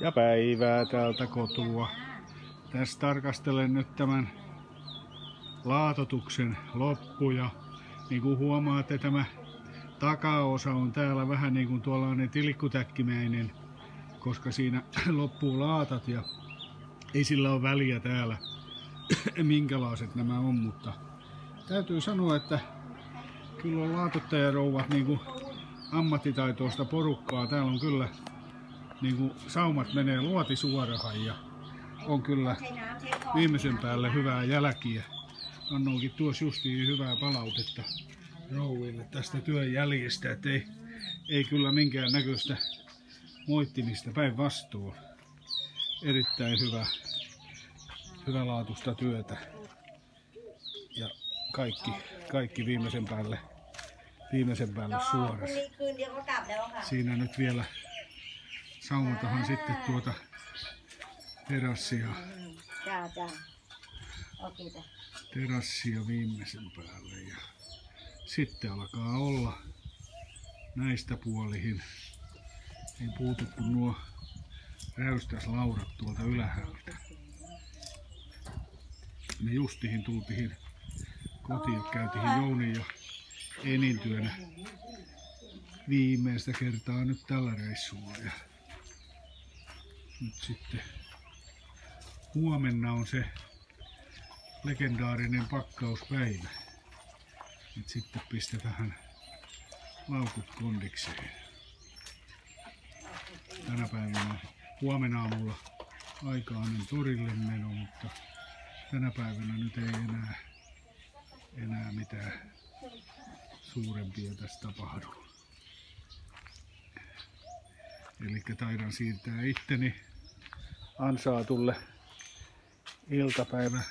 ja päivää täältä kotua. Tässä tarkastelen nyt tämän laatotuksen loppuja. Niin kuin huomaatte, tämä takaosa on täällä vähän niin kuin tuollainen tilkkutäkkimäinen, koska siinä loppuu laatat ja ei sillä ole väliä täällä, minkälaiset nämä on, mutta täytyy sanoa, että kyllä on laatottajarouvat niin kuin ammattitaitoista porukkaa. Täällä on kyllä niin kuin saumat menee luoti suoraan ja on kyllä viimeisen päälle hyvää jälkiä. Annoinkin tuossa justiin hyvää palautetta rouville tästä työn jäljestä, että ei, ei kyllä minkään näköistä moittimista päinvastoin. Erittäin hyvä, hyvälaatuista työtä. Ja kaikki, kaikki viimeisen päälle, viimeisen päälle suorassa. Siinä nyt vielä saumatahan sitten tuota terassia. Terassia viimeisen päälle ja sitten alkaa olla näistä puolihin. Ei puutu kuin nuo räystäslaurat tuolta ylhäältä. Me justihin tultiin kotiin, käytiin Jounin ja Enin työnä viimeistä kertaa nyt tällä reissulla. Ja nyt sitten huomenna on se legendaarinen pakkauspäivä. Nyt sitten pistetään laukut kondikseen. Tänä päivänä huomenna aamulla aikainen torille meno, mutta tänä päivänä nyt ei enää, enää mitään suurempia tästä tapahdu. Eli taidan siirtää itteni ansaatulle iltapäivä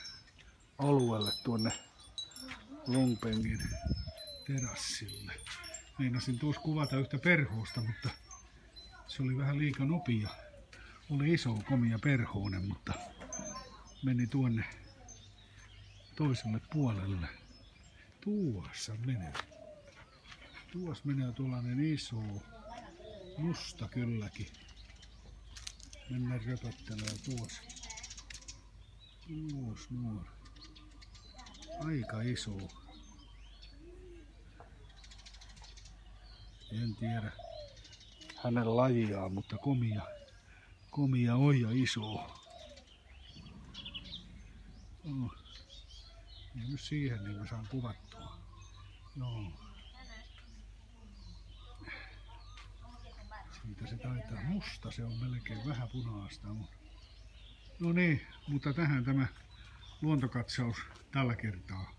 alueelle tuonne Longpengin terassille. Meinasin tuossa kuvata yhtä perhoosta, mutta se oli vähän liika nopea. Oli iso, komia perhoonen, mutta meni tuonne toiselle puolelle. Tuossa menee. Tuossa menee tuollainen iso, musta kylläkin. Mennään röpöttelee tuossa. Tuossa nuori. Aika iso. En tiedä hänen lajiaan, mutta komia, komia on ja iso. Oh. Ja nyt siihen niin mä saan kuvattua. Joo. Siitä se taitaa musta, se on melkein vähän punaista. No niin, mutta tähän tämä luontokatsaus tällä kertaa.